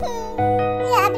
Dạ